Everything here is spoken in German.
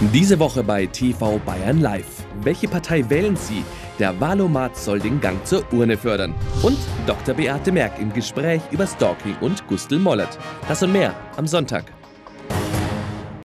Diese Woche bei TV Bayern Live. Welche Partei wählen Sie? Der Wahlomat soll den Gang zur Urne fördern. Und Dr. Beate Merck im Gespräch über Stalking und Gustl Mollert. Das und mehr am Sonntag.